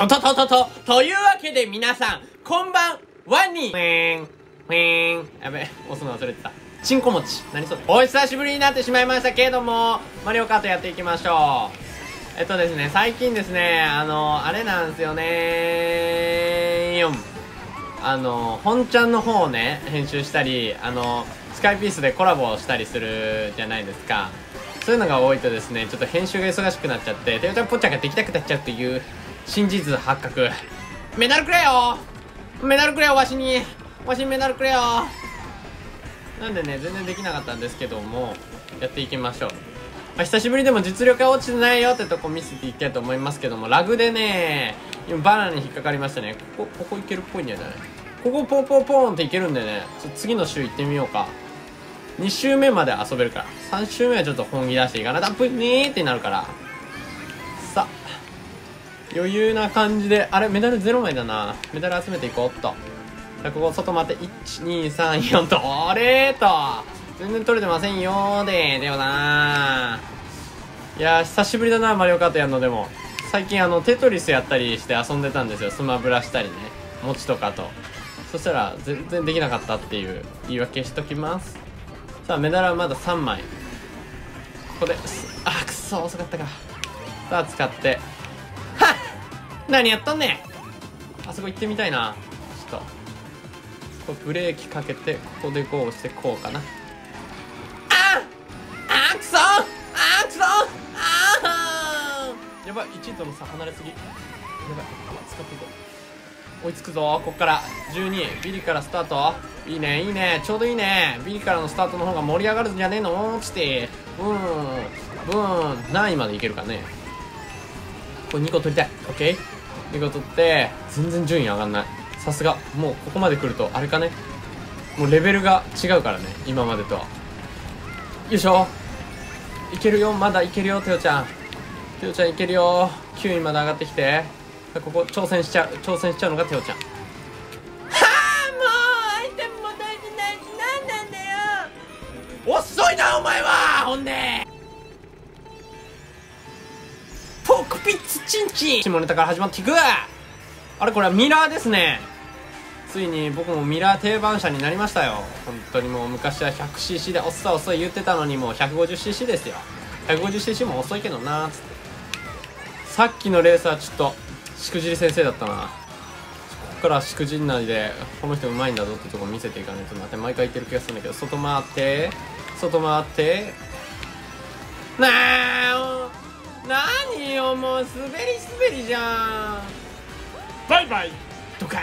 ととととと、というわけで皆さん、こんばんはに、ウィーン、ウィーン、やべ、押すの忘れてた。ちんこ餅。何それお久しぶりになってしまいましたけれども、マリオカートやっていきましょう。えっとですね、最近ですね、あの、あれなんですよねよん。あの、本ちゃんの方をね、編集したり、あの、スカイピースでコラボしたりするじゃないですか。そういうのが多いとですね、ちょっと編集が忙しくなっちゃって、テオちゃんぽっちゃんができなくなっちゃうっていう真実発覚。メダルくれよメダルくれよわしにわしにメダルくれよなんでね、全然できなかったんですけども、やっていきましょう。まあ、久しぶりでも実力が落ちてないよってとこ見せていきたいと思いますけども、ラグでね、今バナナに引っかかりましたね。ここ、ここいけるっぽいんじゃない？ここポンポンポンっていけるんでね、ちょ次の週行ってみようか。2周目まで遊べるから。3周目はちょっと本気出していかな。たっぷりねーってなるから。さあ。余裕な感じで、あれ、メダル0枚だな。メダル集めていこうっと。じゃここ外待って、1、2、3、4と、あれーと。全然取れてませんよーででもないや久しぶりだな、マリオカートやるのでも。最近あの、テトリスやったりして遊んでたんですよ。スマブラしたりね。餅とかと。そしたら、全然できなかったっていう言い訳しときます。さあメダルはまだ3枚ここであくそ遅かったかさあ使って何やったんねあそこ行ってみたいな。ちょっと。こブレーキかけてここでゴーしてこうかな。ああくそ。あくそ。ああやばい1位との差離れすぎ。やばい使っていこう。追いつくぞこっから。12ビリからスタート。いいねいいね。ちょうどいいね。B からのスタートの方が盛り上がるんじゃねえの？つって。ブーンブーン何位までいけるかね。これ2個取りたい。OK 見事って全然順位上がんない。さすが。もうここまで来るとあれかね。もうレベルが違うからね今までとは。よいしょ。いけるよ。まだいけるよテオちゃん。テオちゃんいけるよ。9位まで上がってきて。ここ挑戦しちゃう挑戦しちゃうのがテオちゃん。チンチン下ネタから始まっていく。あれこれはミラーですね。ついに僕もミラー定番車になりましたよ。本当にもう昔は 100cc でおっさ遅い言ってたのにもう 150cc ですよ。150cc も遅いけどなーつって。さっきのレースはちょっとしくじり先生だったな。ここからしくじんないでこの人うまいんだぞってとこ見せていかないと。待って毎回言ってる気がするんだけど外回って外回って。なあよもう滑り滑りじゃん。バイバイ。ドカーン。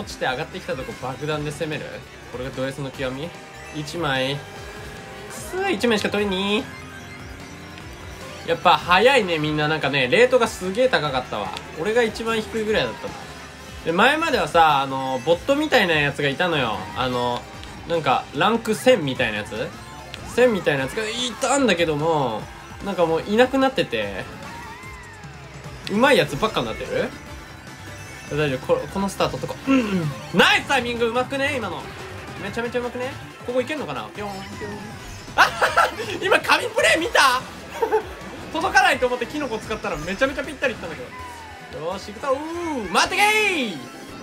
落ちて上がってきたとこ爆弾で攻める？これがド S の極み？1枚。くす1枚しか取りにやっぱ早いねみんな。なんかねレートがすげえ高かったわ。俺が一番低いぐらいだったで前まではさあのボットみたいなやつがいたのよ。あのなんかランク1000みたいなやつ？1000みたいなやつがいたんだけどもなんかもういなくなっててうまいやつばっかになってる？大丈夫ここのスタートとかうんうん。ナイスタイミングうまくね？今の。めちゃめちゃうまくね？ここいけんのかな？ピョンピョンあ今神プレイ見た？届かないと思ってキノコ使ったらめちゃめちゃぴったりいったんだけど。よし行くぞ。う待ってけー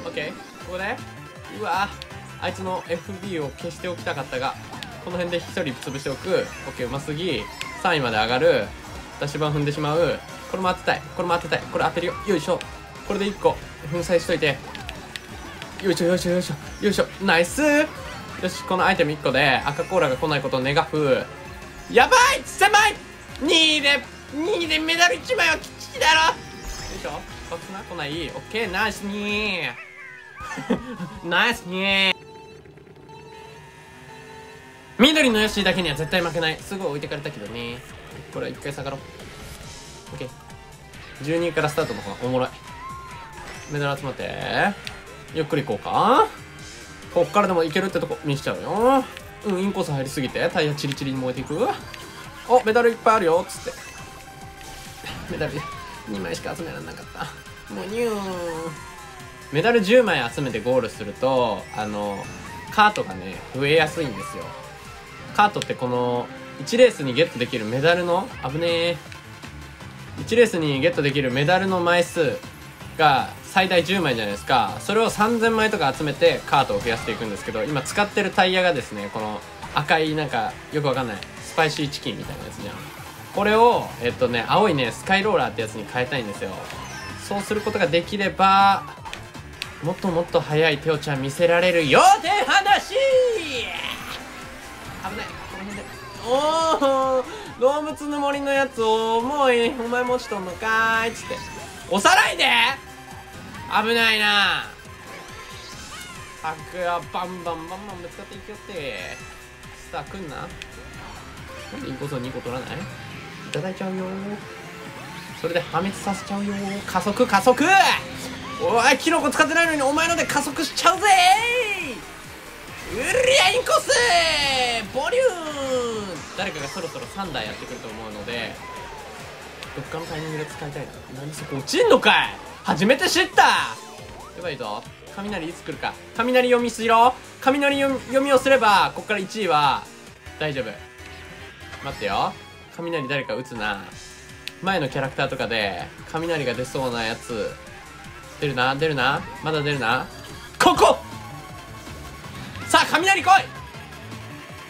オッケー。ここで。うわあいつの FB を消しておきたかったが、この辺で1人潰しておく。OK、うますぎ。3位まで上がる。ダッシュ板踏んでしまう。これも当てたい。これも当てたい。これ当てるよ。よいしょ。これで1個、粉砕しといて。よいしょよいしょよいしょ。よいしょ。ナイスよし、このアイテム1個で赤コーラが来ないことを願う。やばい狭い !2 位で、2位でメダル1枚はきっちりだろよいしょ。バクスな来ない？オッケー、ナイスにー。ナイスにー。緑のヨッシーだけには絶対負けない。すごい置いてかれたけどね。これは一回下がろう。OK 12からスタートの方がおもろい。メダル集まって。ゆっくり行こうか。こっからでもいけるってとこ見しちゃうよ。うんインコース入りすぎて。タイヤチリチリに燃えていく。おメダルいっぱいあるよ。っつって。メダル2枚しか集められなかった。もうニュー。メダル10枚集めてゴールするとあのカートがね増えやすいんですよ。カートってこの1レースにゲットできるメダルの危ねえ。1レースにゲットできるメダルの枚数が最大10枚じゃないですか。それを3000枚とか集めてカートを増やしていくんですけど今使ってるタイヤがですねこの赤いなんかよくわかんないスパイシーチキンみたいなやつじゃん。これをえっとね青いねスカイローラーってやつに変えたいんですよ。そうすることができればもっともっと速いテオちゃん見せられるよって話危ない。この辺でおお動物の森のやつをもうお前も落ちとんのかーい。っつって。押さないで。危ないな。タクはバンバンバンバンぶつかっていきよって。さあ来んな。なんでインコースを2個取らない？いただいちゃうよ。それで破滅させちゃうよ。加速加速！おいキノコ使ってないのにお前ので加速しちゃうぜうりゃインコース誰かがそろそろ3台やってくると思うのでどっかのタイミングで使いたいな。何そこ落ちんのかい。初めて知った。やばいぞ雷いつ来るか。雷読みしろ雷読みをすればこっから1位は大丈夫。待ってよ。雷誰か撃つな。前のキャラクターとかで雷が出そうなやつ。出るな。出るな。まだ出るな。ここ!さあ雷来い。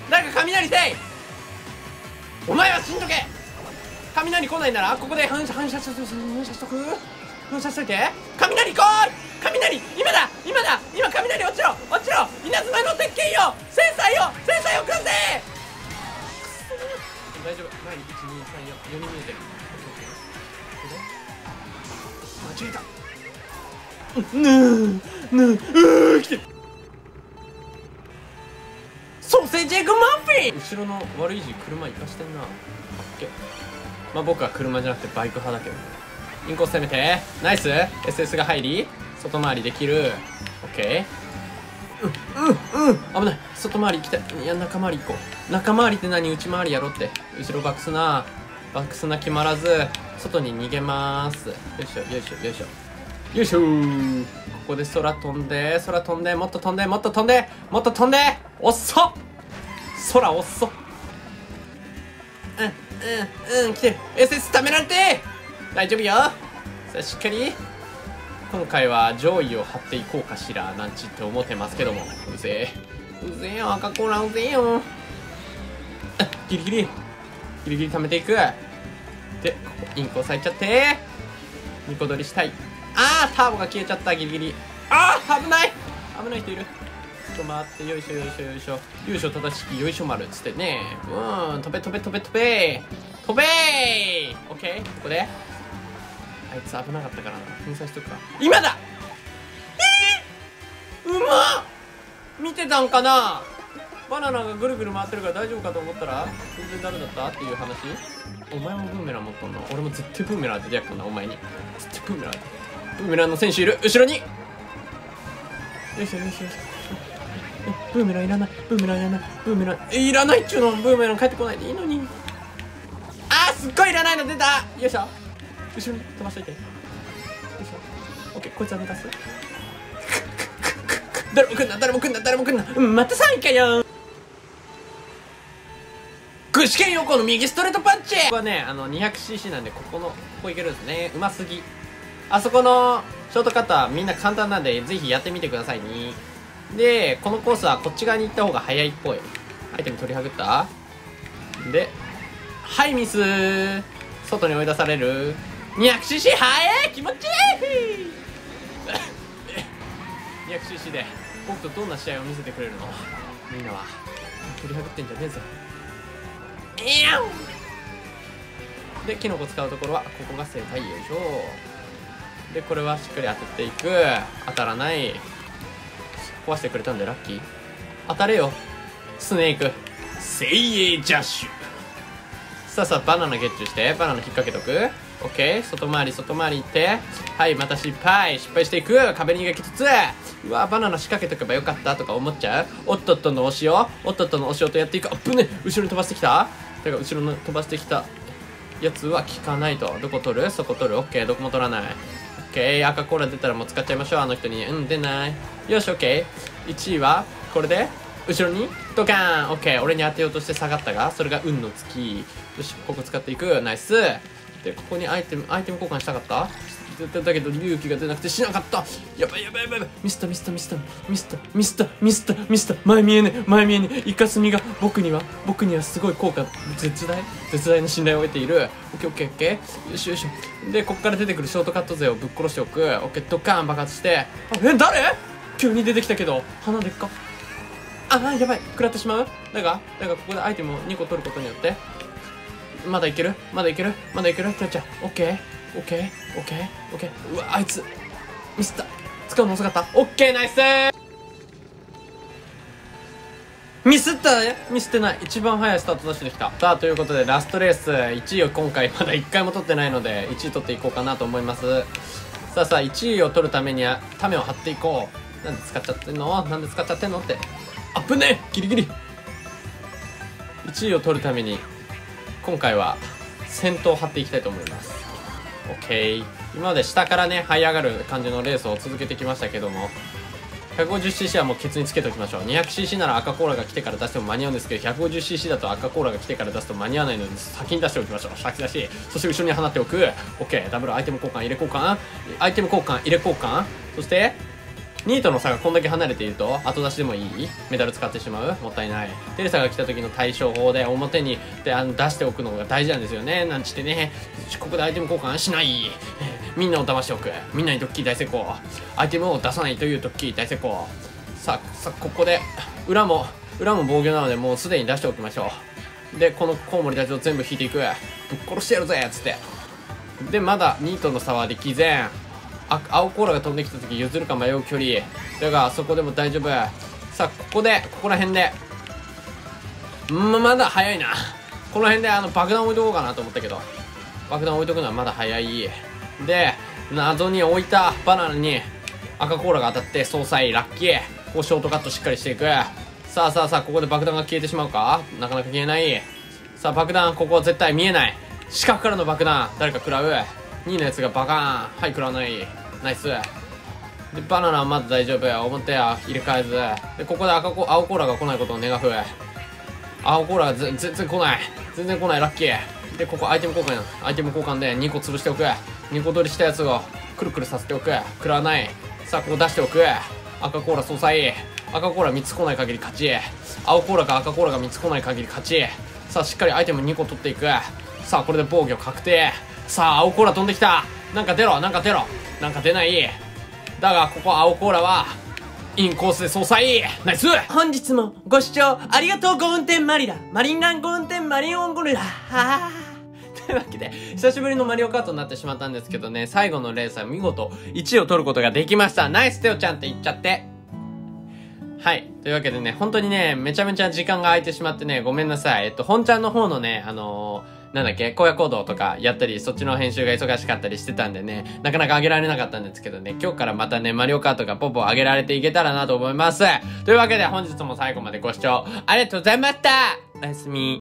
誰か雷せい。お前は死んどけ。雷来ないならここで反射反射しとく反射しとく？反射しといて。雷来い。雷今だ今だ今雷落ちろ。落ちろ。稲妻の鉄拳よ。制裁よ。制裁をくんぜ大丈夫。前に1234人見えてる。間違えた。ぬーぬーうー来てる。ソーセージエッグマフィン後ろの悪い字車行かしてんな。かっけまあ僕は車じゃなくてバイク派だけど。インコース攻めて。ナイス。SS が入り。外回りできる。オッケー。うんうんうん危ない。外回り行きたい。いや中回り行こう。中回りって何？内回りやろって。後ろバックスな。バックスな決まらず。外に逃げます。よいしょよいしょよいしょ。よいしょ。ここで空飛んで空飛んでもっと飛んでもっと飛んでもっと飛んで。おっそ空おっそ。うんうんうん来てる。SS 貯められて。大丈夫よ。さあしっかり。今回は上位を張っていこうかしらなんちって思ってますけども。うぜえ。うぜえよ赤コーラうぜえよ。ギリギリ。ギリギリ貯めていく。でここインコ押さえちゃって。ニコ取りしたい。あーターボが消えちゃったギリギリ。あー危ない。危ない人いる。っと待ってよいしょよいしょよいしょ。よいしょ正しきよいしょ丸っつってね。うん飛べ飛べ飛べ飛べ。飛べ!ーオッケーここで。あいつ危なかったからな粉砕しとくか。今だ!えー、うまっ!見てたんかな?バナナがぐるぐる回ってるから大丈夫かと思ったら全然ダメだったっていう話?お前もブーメラン持っとんの俺も絶対ブーメラン当ててやっかなお前に。絶対ブーメラン当てて。ブーメランの選手いる。後ろに!よいしょよいしょよいしょ。ブーメランいらない。ブーメランいらない。ブーメランえい。らない。っちゅうのブーメラン帰ってこないでいいのに。あーすっごいいらないの出た。よいしょ。後ろに飛ばしといて。よいしょ。オッケーこいつは抜かす。誰も来んな誰も来んな誰も来んな。うんまた3位かよ。具志堅横の右ストレートパンチ。ここはねあの 200cc なんでここのここいけるんですね。うますぎ。あそこのショートカットはみんな簡単なんでぜひやってみてくださいね。でこのコースはこっち側に行った方が早いっぽい。アイテム取りはぐった？ではいミス。外に追い出される。200cc 早い！気持ちいい！200cc で僕とどんな試合を見せてくれるの？みんなは取りはぐってんじゃねえぞ。いやでキノコ使うところはここが正解よいしょ。でこれはしっかり当てていく。当たらない。壊してくれたんでラッキー。当たれよ。スネーク。精鋭ジャッシュ。さあさあバナナゲッチュして。バナナ引っ掛けとく。オッケー。外回り外回り行って。はいまた失敗。失敗していく。壁にがきつつ。うわバナナ仕掛けとけばよかったとか思っちゃう。おっとっとの押しをおっとっとの押しをとやっていく。あっぶね後ろに飛ばしてきた。てか後ろの飛ばしてきた。やつは効かないと。どこ取る？そこ取る？オッケー。どこも取らない。オッケー。赤コーラ出たらもう使っちゃいましょう。あの人に。うん出ないよしオッケー1位はこれで後ろにドカーン。オッケー俺に当てようとして下がったがそれが運の月。よしここ使っていく。ナイス。でここにアイテムアイテム交換したかった？だけど勇気が出なくてしなかった。やばいやばいやばいやばい。ミスったミスったミスったミスったミスったミスったミスった前見えねえ。前見えねえ。イカスミが僕には僕にはすごい効果絶大？絶大な信頼を得ている。オッケーオッケーオッケーよしよしでここから出てくるショートカット勢をぶっ殺しておく。オッケードカーン爆発して。あえ誰？急に出てきたけど鼻でっか。あーやばい。食らってしまう？だがだがここでアイテムを2個取ることによって。まだいける？まだいける？まだいける？キャッチャーオッケー。オッケー？オッケー？オッケー。うわあいつ。ミスった。使うの遅かった。オッケーナイス！ミスった？ねミスってない。一番早いスタート出してきた。さあということでラストレース。1位を今回まだ1回も取ってないので1位取っていこうかなと思います。さあさあ1位を取るためにはためを張っていこう。なんで使っちゃってんの？なんで使っちゃってんの？って。あぶねギリギリ。1位を取るために今回は先頭を張っていきたいと思います。OK 今まで下からね這い上がる感じのレースを続けてきましたけども 150cc はもうケツにつけておきましょう。200cc なら赤コーラが来てから出しても間に合うんですけど 150cc だと赤コーラが来てから出すと間に合わないので先に出しておきましょう。先出しそして後ろに放っておく。OK ダブルアイテム交換入れ交換。アイテム交換入れ交換。そして2位との差がこんだけ離れていると後出しでもいい？メダル使ってしまう？もったいない。テレサが来た時の対処法で表にであの出しておくのが大事なんですよね。なんちってね。ここでアイテム交換しない。みんなを騙しておく。みんなにドッキリ大成功。アイテムを出さないというドッキリ大成功。さあさあここで裏も裏も防御なのでもうすでに出しておきましょう。でこのコウモリたちを全部引いていく。ぶっ殺してやるぜっつって。でまだ2位との差は歴然あ青コーラが飛んできた時譲るか迷う距離。だがそこでも大丈夫。さあここでここら辺で。ままだ早いな。この辺であの爆弾置いとこうかなと思ったけど。爆弾置いとくのはまだ早い。で謎に置いたバナナに赤コーラが当たって総裁ラッキー。こうショートカットしっかりしていく。さあさあさあここで爆弾が消えてしまうか？なかなか消えない。さあ爆弾ここは絶対見えない。四角からの爆弾誰か食らう。2位のやつがバカーン。はい食らわない。ナイスでバナナはまだ大丈夫表は入れ替えず。でここで赤コ青コーラが来ないことを願う。青コーラが全然来ない。全然来ない。ラッキー。でここアイテム交換アイテム交換で2個潰しておく。2個取りしたやつをくるくるさせておく。食らわない。さあここ出しておく。赤コーラ総裁赤コーラ3つ来ない限り勝ち。青コーラか赤コーラが3つ来ない限り勝ち。さあしっかりアイテム2個取っていく。さあこれで防御確定。さあ青コーラ飛んできた。なんか出ろなんか出ろなんか出ないだがここ青コーラはインコースで総裁ナイス本日もご視聴ありがとうご運転マリラマリンランご運転マリオンゴルラは というわけで、久しぶりのマリオカートになってしまったんですけどね、最後のレースは見事1位を取ることができました。ナイステオちゃんって言っちゃって。はい。というわけでね、本当にね、めちゃめちゃ時間が空いてしまってね、ごめんなさい。えっと、本ちゃんの方のね、あのーなんだっけ荒野行動とかやったり、そっちの編集が忙しかったりしてたんでね、なかなか上げられなかったんですけどね、今日からまたね、マリオカートがポポ上げられていけたらなと思います。というわけで本日も最後までご視聴ありがとうございましたおやすみ。